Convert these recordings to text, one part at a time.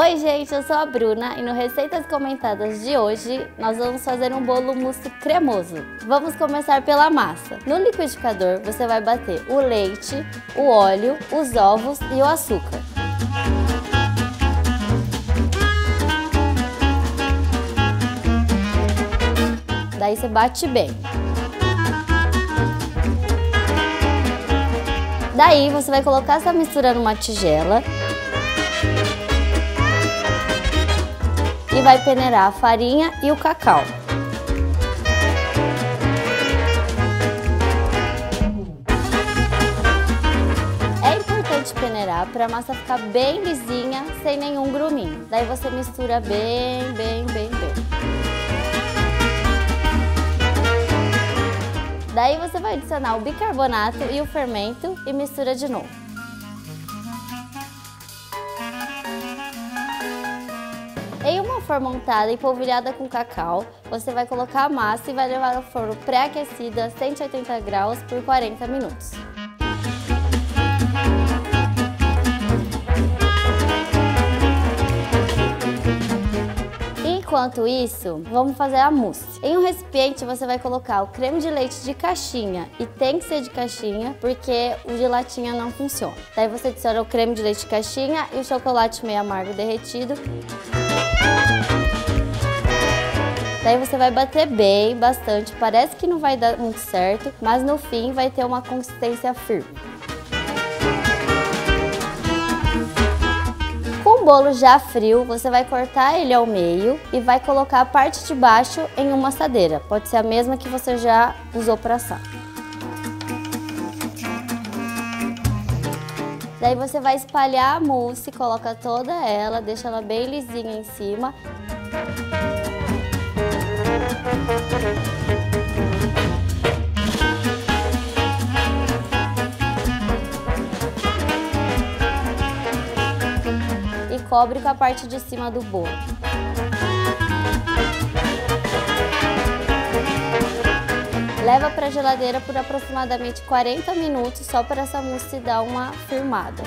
Oi gente, eu sou a Bruna e no Receitas Comentadas de hoje nós vamos fazer um bolo mousse cremoso. Vamos começar pela massa. No liquidificador você vai bater o leite, o óleo, os ovos e o açúcar. Daí você bate bem. Daí você vai colocar essa mistura numa tigela e vai peneirar a farinha e o cacau. É importante peneirar para a massa ficar bem lisinha, sem nenhum gruminho. Daí você mistura bem, bem, bem, bem. Daí você vai adicionar o bicarbonato e o fermento e mistura de novo. Forma untada e polvilhada com cacau, você vai colocar a massa e vai levar ao forno pré-aquecido a 180 graus por 40 minutos. Enquanto isso, vamos fazer a mousse. Em um recipiente você vai colocar o creme de leite de caixinha e tem que ser de caixinha porque o de latinha não funciona. Daí você adiciona o creme de leite de caixinha e o chocolate meio amargo derretido. Daí você vai bater bem, bastante. Parece que não vai dar muito certo, mas no fim vai ter uma consistência firme. bolo já frio, você vai cortar ele ao meio e vai colocar a parte de baixo em uma assadeira. Pode ser a mesma que você já usou para assar. Daí você vai espalhar a mousse, coloca toda ela, deixa ela bem lisinha em cima. cobre com a parte de cima do bolo. Leva para a geladeira por aproximadamente 40 minutos só para essa mousse dar uma firmada.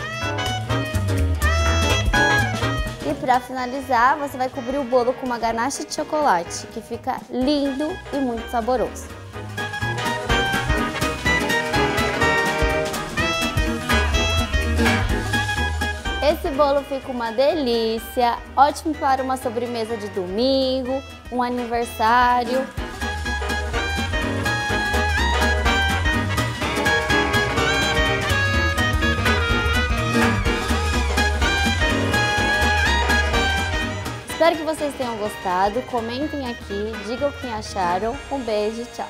E para finalizar, você vai cobrir o bolo com uma ganache de chocolate, que fica lindo e muito saboroso. Esse bolo fica uma delícia, ótimo para uma sobremesa de domingo, um aniversário. Espero que vocês tenham gostado, comentem aqui, digam o que acharam. Um beijo, tchau!